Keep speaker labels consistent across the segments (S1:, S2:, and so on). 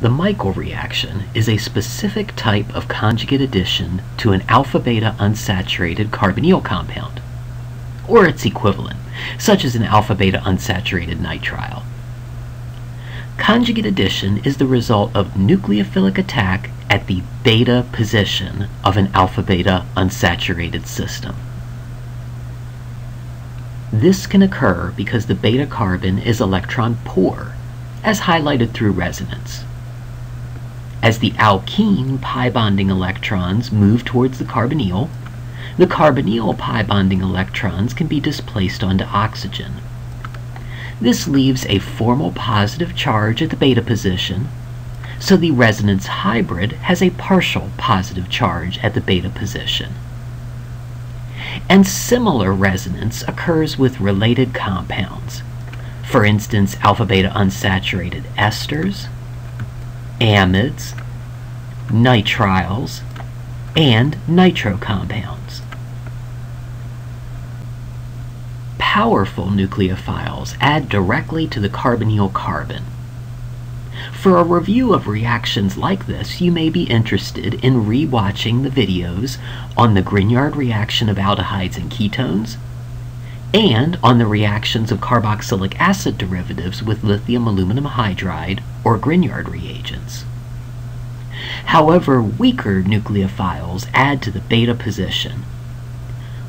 S1: The Michael reaction is a specific type of conjugate addition to an alpha-beta unsaturated carbonyl compound, or its equivalent, such as an alpha-beta unsaturated nitrile. Conjugate addition is the result of nucleophilic attack at the beta position of an alpha-beta unsaturated system. This can occur because the beta carbon is electron poor, as highlighted through resonance. As the alkene pi bonding electrons move towards the carbonyl, the carbonyl pi bonding electrons can be displaced onto oxygen. This leaves a formal positive charge at the beta position, so the resonance hybrid has a partial positive charge at the beta position. And similar resonance occurs with related compounds. For instance, alpha beta unsaturated esters, amides, nitriles, and nitro compounds. Powerful nucleophiles add directly to the carbonyl carbon. For a review of reactions like this, you may be interested in re-watching the videos on the Grignard reaction of aldehydes and ketones, and on the reactions of carboxylic acid derivatives with lithium aluminum hydride or Grignard reagents. However, weaker nucleophiles add to the beta position.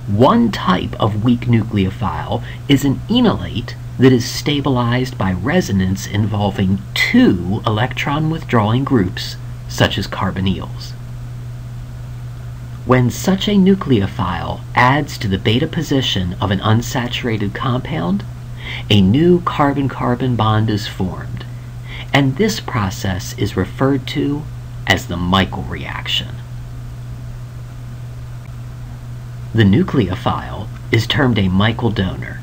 S1: One type of weak nucleophile is an enolate that is stabilized by resonance involving two electron withdrawing groups, such as carbonyls. When such a nucleophile adds to the beta position of an unsaturated compound, a new carbon-carbon bond is formed, and this process is referred to as the Michael reaction. The nucleophile is termed a Michael donor.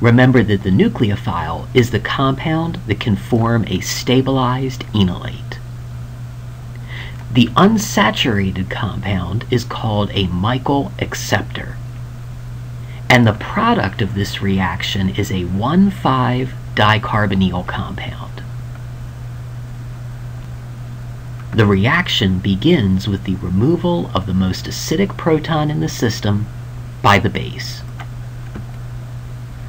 S1: Remember that the nucleophile is the compound that can form a stabilized enolate. The unsaturated compound is called a Michael acceptor. And the product of this reaction is a 1,5-dicarbonyl compound. The reaction begins with the removal of the most acidic proton in the system by the base.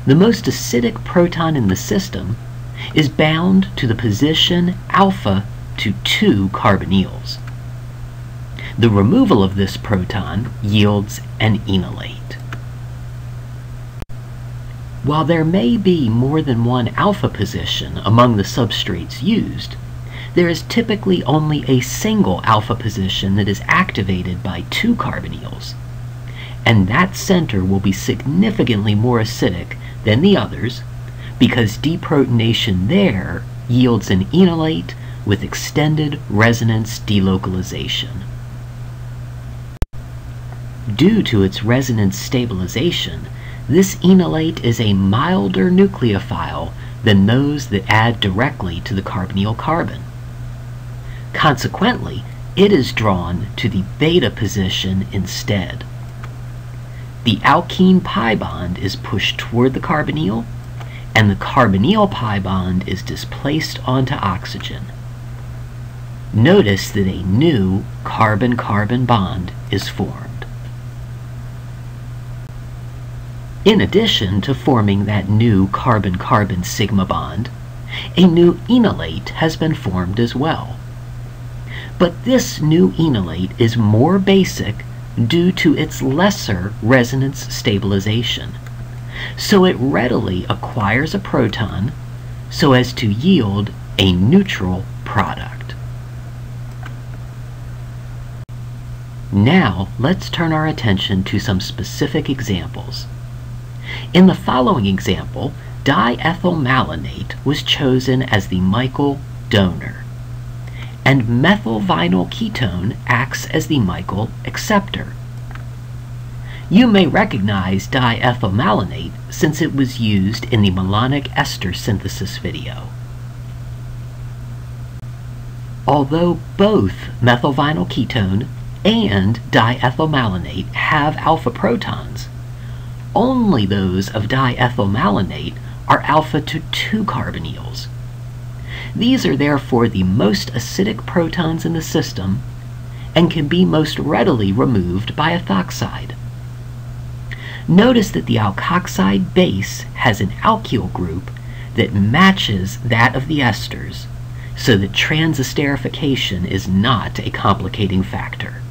S1: The most acidic proton in the system is bound to the position alpha to two carbonyls. The removal of this proton yields an enolate. While there may be more than one alpha position among the substrates used, there is typically only a single alpha position that is activated by two carbonyls, and that center will be significantly more acidic than the others because deprotonation there yields an enolate with extended resonance delocalization. Due to its resonance stabilization, this enolate is a milder nucleophile than those that add directly to the carbonyl carbon. Consequently, it is drawn to the beta position instead. The alkene pi bond is pushed toward the carbonyl, and the carbonyl pi bond is displaced onto oxygen. Notice that a new carbon-carbon bond is formed. In addition to forming that new carbon-carbon sigma bond, a new enolate has been formed as well. But this new enolate is more basic due to its lesser resonance stabilization. So it readily acquires a proton so as to yield a neutral product. Now let's turn our attention to some specific examples. In the following example, diethyl malonate was chosen as the Michael donor, and methylvinyl ketone acts as the Michael acceptor. You may recognize diethylmalonate since it was used in the malonic ester synthesis video. Although both methylvinyl ketone and diethylmalonate have alpha protons, only those of diethylmalonate are alpha to 2 carbonyls. These are therefore the most acidic protons in the system and can be most readily removed by ethoxide. Notice that the alkoxide base has an alkyl group that matches that of the esters, so that transesterification is not a complicating factor.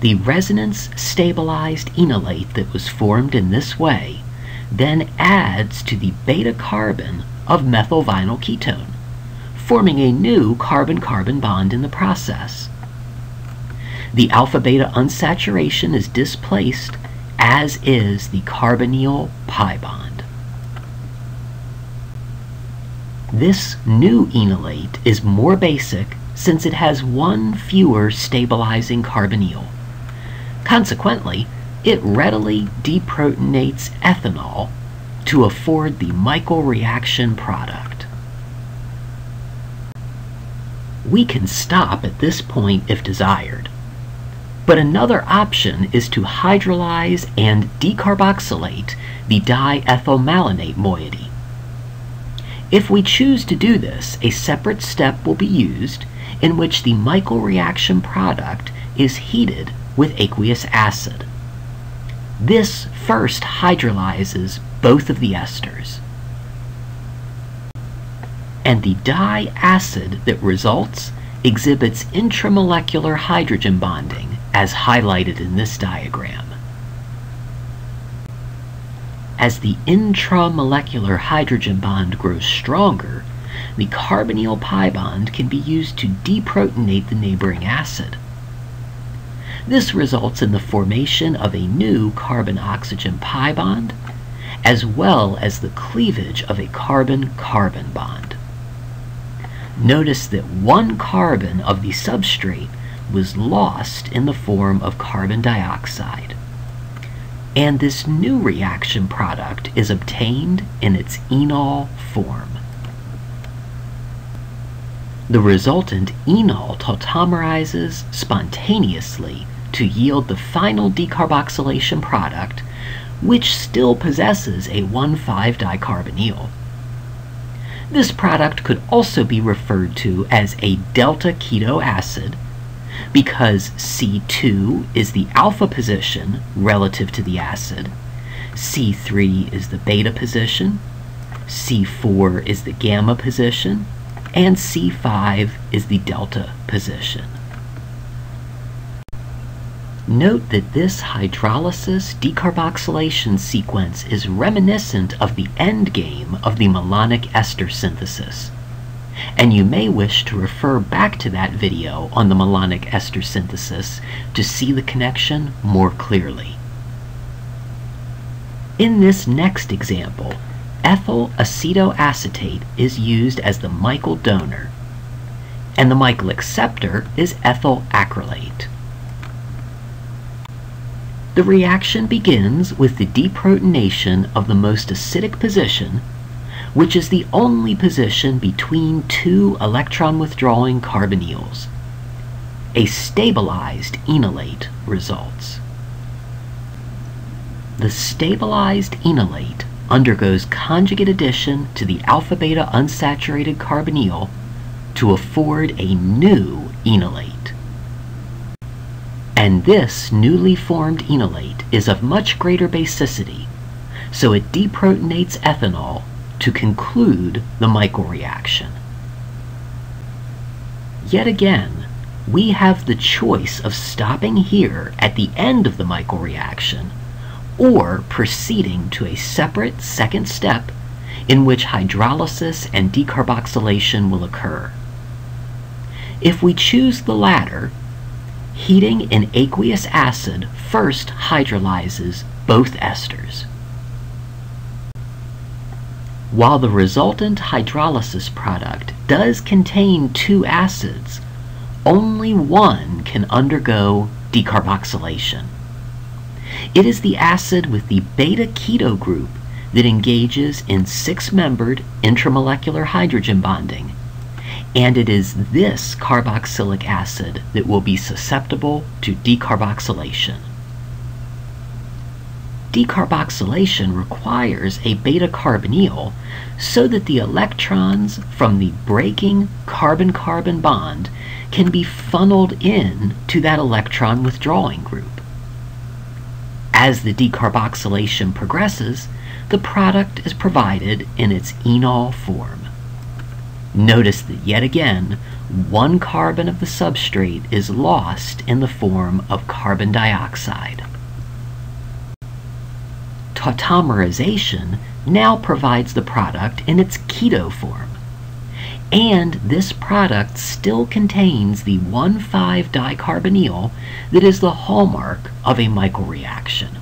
S1: The resonance stabilized enolate that was formed in this way then adds to the beta carbon of methyl vinyl ketone, forming a new carbon-carbon bond in the process. The alpha-beta unsaturation is displaced, as is the carbonyl pi bond. This new enolate is more basic since it has one fewer stabilizing carbonyl. Consequently, it readily deprotonates ethanol to afford the Michael reaction product. We can stop at this point if desired, but another option is to hydrolyze and decarboxylate the diethylmalonate moiety. If we choose to do this, a separate step will be used in which the Michael reaction product is heated with aqueous acid. This first hydrolyzes both of the esters. And the diacid that results exhibits intramolecular hydrogen bonding as highlighted in this diagram. As the intramolecular hydrogen bond grows stronger, the carbonyl pi bond can be used to deprotonate the neighboring acid. This results in the formation of a new carbon-oxygen pi bond, as well as the cleavage of a carbon-carbon bond. Notice that one carbon of the substrate was lost in the form of carbon dioxide. And this new reaction product is obtained in its enol form. The resultant enol tautomerizes spontaneously to yield the final decarboxylation product, which still possesses a 1,5-dicarbonyl. This product could also be referred to as a delta keto acid because C2 is the alpha position relative to the acid, C3 is the beta position, C4 is the gamma position, and C5 is the delta position. Note that this hydrolysis decarboxylation sequence is reminiscent of the endgame of the malonic ester synthesis. And you may wish to refer back to that video on the malonic ester synthesis to see the connection more clearly. In this next example, ethyl acetoacetate is used as the Michael donor, and the Michael acceptor is ethyl acrylate. The reaction begins with the deprotonation of the most acidic position, which is the only position between two electron withdrawing carbonyls. A stabilized enolate results. The stabilized enolate undergoes conjugate addition to the alpha beta unsaturated carbonyl to afford a new enolate. And this newly formed enolate is of much greater basicity, so it deprotonates ethanol to conclude the Michael reaction. Yet again, we have the choice of stopping here at the end of the Michael reaction or proceeding to a separate second step in which hydrolysis and decarboxylation will occur. If we choose the latter, Heating in aqueous acid first hydrolyzes both esters. While the resultant hydrolysis product does contain two acids, only one can undergo decarboxylation. It is the acid with the beta keto group that engages in six-membered intramolecular hydrogen bonding and it is this carboxylic acid that will be susceptible to decarboxylation. decarboxylation requires a beta carbonyl so that the electrons from the breaking carbon-carbon bond can be funneled in to that electron withdrawing group. As the decarboxylation progresses, the product is provided in its enol form. Notice that yet again, one carbon of the substrate is lost in the form of carbon dioxide. Tautomerization now provides the product in its keto form. And this product still contains the 1,5-dicarbonyl that is the hallmark of a Michael reaction.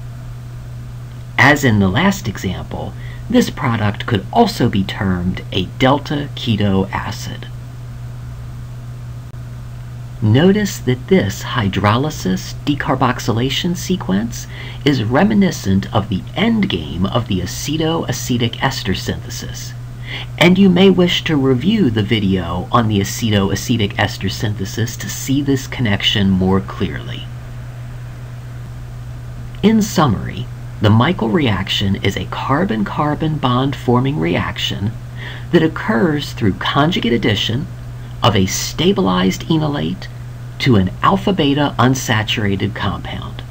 S1: As in the last example, this product could also be termed a delta keto acid. Notice that this hydrolysis decarboxylation sequence is reminiscent of the endgame of the acetoacetic ester synthesis. And you may wish to review the video on the acetoacetic ester synthesis to see this connection more clearly. In summary, the Michael reaction is a carbon-carbon bond forming reaction that occurs through conjugate addition of a stabilized enolate to an alpha-beta unsaturated compound.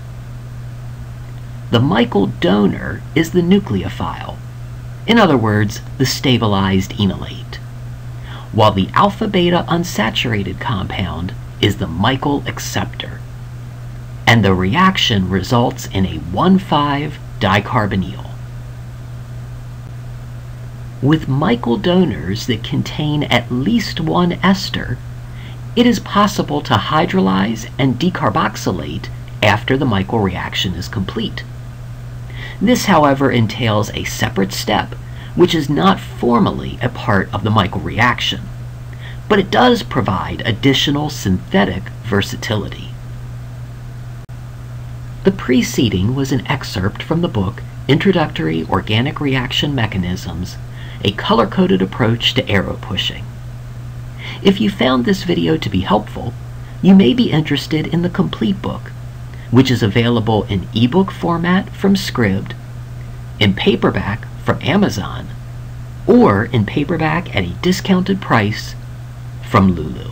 S1: The Michael donor is the nucleophile, in other words, the stabilized enolate, while the alpha-beta unsaturated compound is the Michael acceptor, and the reaction results in a 1,5-dicarbonyl. With Michael donors that contain at least one ester, it is possible to hydrolyze and decarboxylate after the Michael reaction is complete. This, however, entails a separate step which is not formally a part of the Michael reaction, but it does provide additional synthetic versatility. The preceding was an excerpt from the book Introductory Organic Reaction Mechanisms a color-coded approach to arrow pushing. If you found this video to be helpful, you may be interested in the complete book, which is available in ebook format from Scribd, in paperback from Amazon, or in paperback at a discounted price from Lulu.